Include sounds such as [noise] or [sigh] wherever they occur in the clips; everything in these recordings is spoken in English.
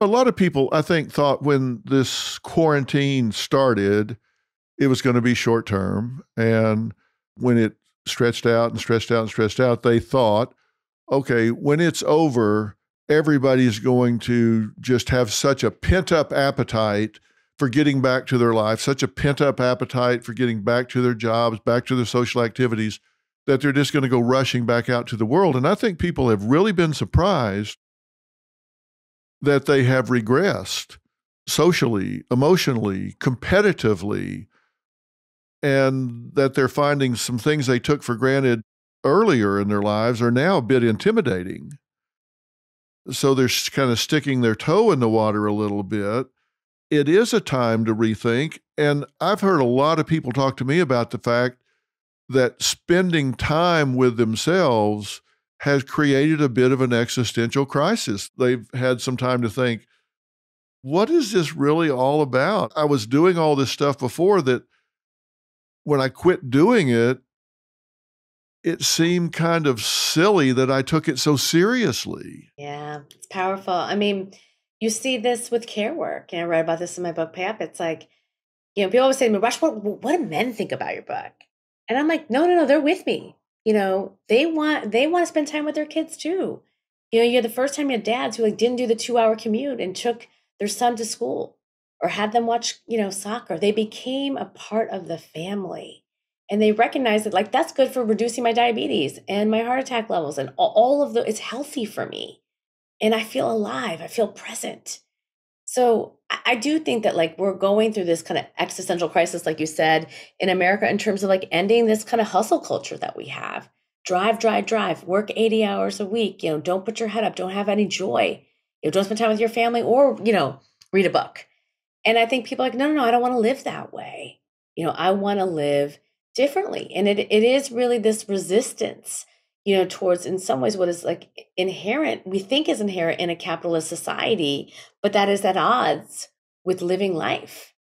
A lot of people, I think, thought when this quarantine started, it was going to be short term. And when it stretched out and stretched out and stretched out, they thought, okay, when it's over, everybody's going to just have such a pent up appetite for getting back to their life, such a pent up appetite for getting back to their jobs, back to their social activities, that they're just going to go rushing back out to the world. And I think people have really been surprised that they have regressed socially, emotionally, competitively, and that they're finding some things they took for granted earlier in their lives are now a bit intimidating. So they're kind of sticking their toe in the water a little bit. It is a time to rethink. And I've heard a lot of people talk to me about the fact that spending time with themselves has created a bit of an existential crisis. They've had some time to think, what is this really all about? I was doing all this stuff before that when I quit doing it, it seemed kind of silly that I took it so seriously. Yeah, it's powerful. I mean, you see this with care work. And I read about this in my book, Pay. It's like, you know, people always say to me, Rush, what, what do men think about your book? And I'm like, no, no, no, they're with me. You know, they want they want to spend time with their kids too. You know, you're the first time you had dads who like didn't do the two hour commute and took their son to school or had them watch, you know, soccer. They became a part of the family. And they recognized that like that's good for reducing my diabetes and my heart attack levels and all of the it's healthy for me. And I feel alive. I feel present. So I do think that like we're going through this kind of existential crisis, like you said, in America in terms of like ending this kind of hustle culture that we have. Drive, drive, drive, work 80 hours a week, you know, don't put your head up, don't have any joy. You know, don't spend time with your family or, you know, read a book. And I think people are like, no, no, no, I don't want to live that way. You know, I want to live differently. And it it is really this resistance you know, towards in some ways what is like inherent, we think is inherent in a capitalist society, but that is at odds with living life.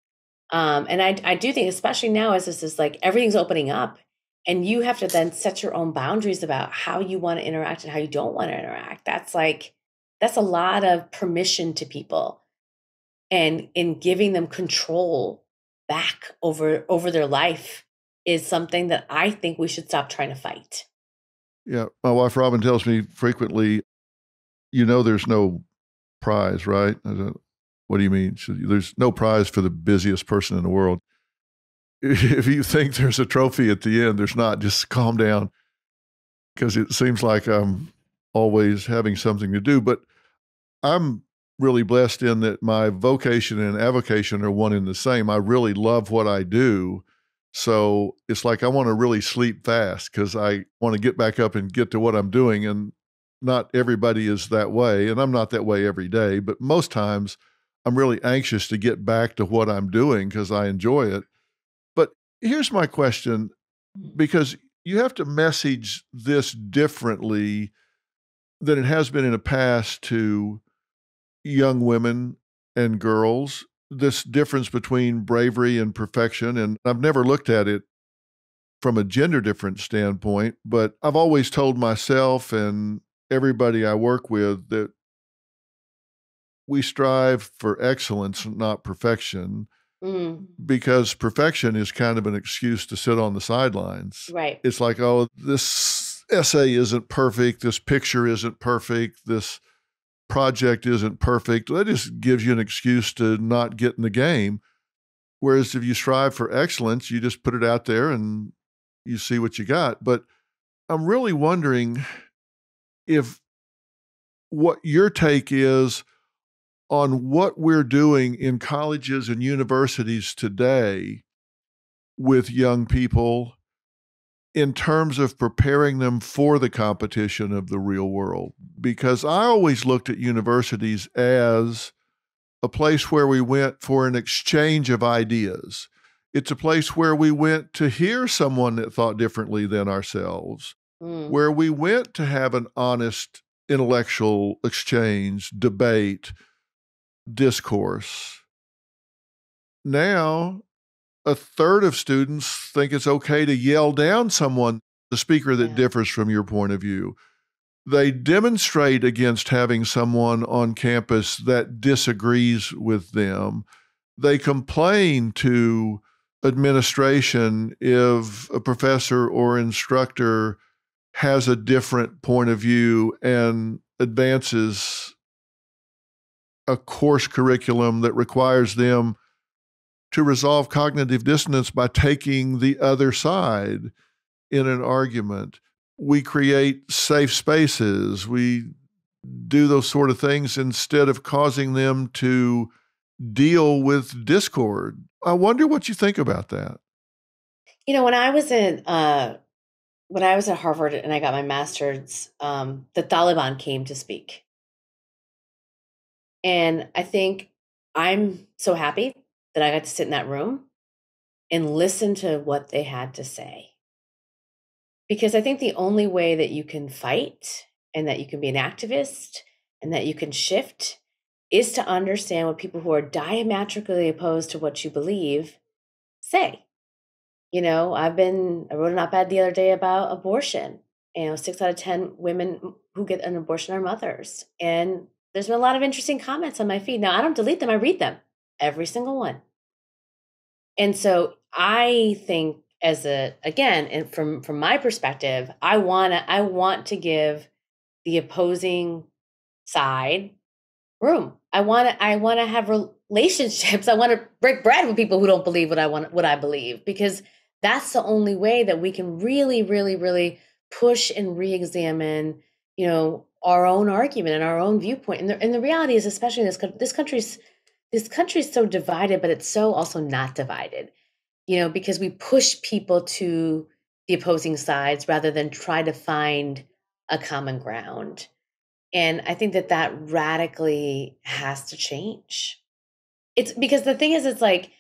Um, and I, I do think, especially now, as this is like everything's opening up, and you have to then set your own boundaries about how you want to interact and how you don't want to interact. That's like that's a lot of permission to people, and in giving them control back over over their life is something that I think we should stop trying to fight. Yeah, my wife Robin tells me frequently, you know, there's no prize, right? Said, what do you mean? Said, there's no prize for the busiest person in the world. [laughs] If you think there's a trophy at the end, there's not. Just calm down, because it seems like I'm always having something to do. But I'm really blessed in that my vocation and avocation are one and the same. I really love what I do so it's like I want to really sleep fast because I want to get back up and get to what I'm doing. And not everybody is that way. And I'm not that way every day, but most times I'm really anxious to get back to what I'm doing because I enjoy it. But here's my question mm. because you have to message this differently than it has been in the past to young women and girls this difference between bravery and perfection. And I've never looked at it from a gender difference standpoint, but I've always told myself and everybody I work with that we strive for excellence, not perfection. Mm. Because perfection is kind of an excuse to sit on the sidelines. Right. It's like, oh, this essay isn't perfect. This picture isn't perfect. This project isn't perfect, that just gives you an excuse to not get in the game. Whereas if you strive for excellence, you just put it out there and you see what you got. But I'm really wondering if what your take is on what we're doing in colleges and universities today with young people in terms of preparing them for the competition of the real world. Because I always looked at universities as a place where we went for an exchange of ideas. It's a place where we went to hear someone that thought differently than ourselves, mm. where we went to have an honest intellectual exchange, debate, discourse. Now a third of students think it's okay to yell down someone, the speaker that yeah. differs from your point of view. they demonstrate against having someone on campus that disagrees with them. They complain to administration if a professor or instructor has a different point of view and advances a course curriculum that requires them to resolve cognitive dissonance by taking the other side in an argument. We create safe spaces. We do those sort of things instead of causing them to deal with discord. I wonder what you think about that. You know, when I was in uh, when I was at Harvard and I got my master's, um, the Taliban came to speak, and I think I'm so happy that I got to sit in that room and listen to what they had to say. Because I think the only way that you can fight and that you can be an activist and that you can shift is to understand what people who are diametrically opposed to what you believe say. You know, I've been, I wrote an op ed the other day about abortion. You know, six out of 10 women who get an abortion are mothers. And there's been a lot of interesting comments on my feed. Now, I don't delete them, I read them, every single one. And so I think as a again and from from my perspective i want to i want to give the opposing side room. I want to i want to have relationships. [laughs] I want to break bread with people who don't believe what i want what i believe because that's the only way that we can really really really push and re-examine you know our own argument and our own viewpoint. And the, and the reality is especially in this this country's this country is so divided, but it's so also not divided, you know, because we push people to the opposing sides rather than try to find a common ground. And I think that that radically has to change. It's because the thing is, it's like,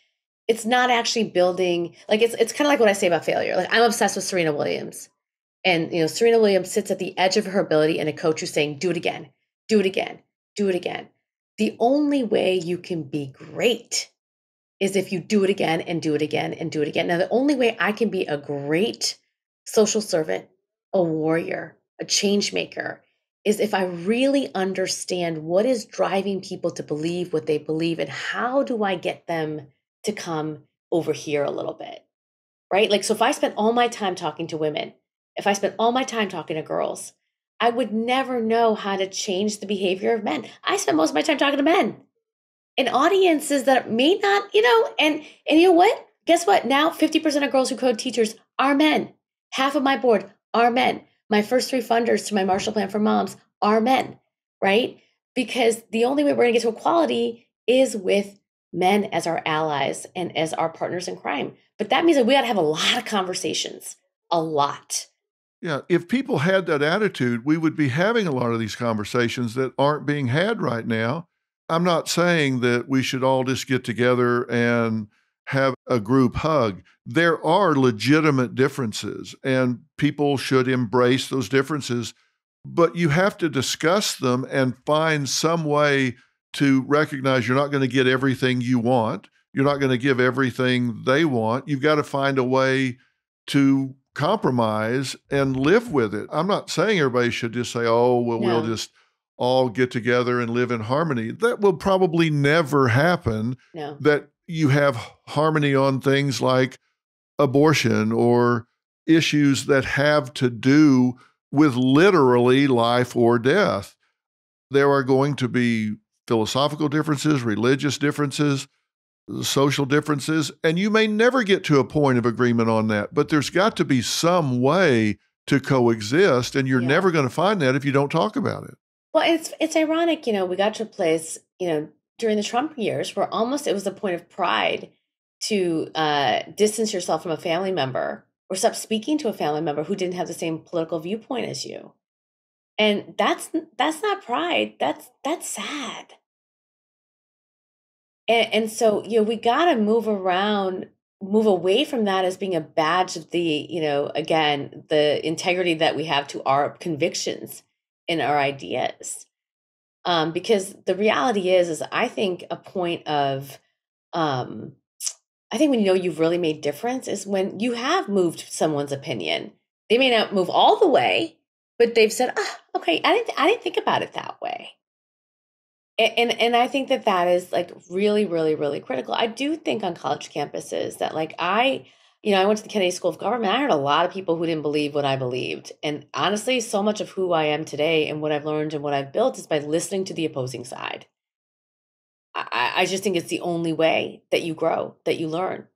it's not actually building, like, it's, it's kind of like what I say about failure. Like, I'm obsessed with Serena Williams. And, you know, Serena Williams sits at the edge of her ability, and a coach who's saying, do it again, do it again, do it again the only way you can be great is if you do it again and do it again and do it again. Now, the only way I can be a great social servant, a warrior, a change maker is if I really understand what is driving people to believe what they believe and how do I get them to come over here a little bit. Right? Like, so if I spent all my time talking to women, if I spent all my time talking to girls, I would never know how to change the behavior of men. I spend most of my time talking to men and audiences that may not, you know, and and you know what? Guess what? Now 50% of girls who code teachers are men. Half of my board are men. My first three funders to my Marshall Plan for Moms are men, right? Because the only way we're going to get to equality is with men as our allies and as our partners in crime. But that means that we got to have a lot of conversations, a lot. Yeah, if people had that attitude, we would be having a lot of these conversations that aren't being had right now. I'm not saying that we should all just get together and have a group hug. There are legitimate differences, and people should embrace those differences, but you have to discuss them and find some way to recognize you're not going to get everything you want. You're not going to give everything they want. You've got to find a way to compromise and live with it. I'm not saying everybody should just say, oh, well, no. we'll just all get together and live in harmony. That will probably never happen. No. That you have harmony on things like abortion or issues that have to do with literally life or death. There are going to be philosophical differences, religious differences, social differences, and you may never get to a point of agreement on that. But there's got to be some way to coexist, and you're yeah. never going to find that if you don't talk about it. Well, it's it's ironic, you know, we got to a place, you know, during the Trump years where almost it was a point of pride to uh, distance yourself from a family member or stop speaking to a family member who didn't have the same political viewpoint as you. And that's that's not pride. That's that's sad. And, and so, you know, we got to move around, move away from that as being a badge of the, you know, again, the integrity that we have to our convictions and our ideas. Um, because the reality is, is I think a point of, um, I think when you know you've really made difference is when you have moved someone's opinion. They may not move all the way, but they've said, "Ah, okay, I didn't I didn't think about it that way." And, and I think that that is like really really really critical. I do think on college campuses that like I you know, I went to the Kennedy School of Government. I heard a lot of people who didn't believe what I believed. And honestly, so much of who I am today and what I've learned and what I've built is by listening to the opposing side. I, I just think it's the only way that you grow, that you learn.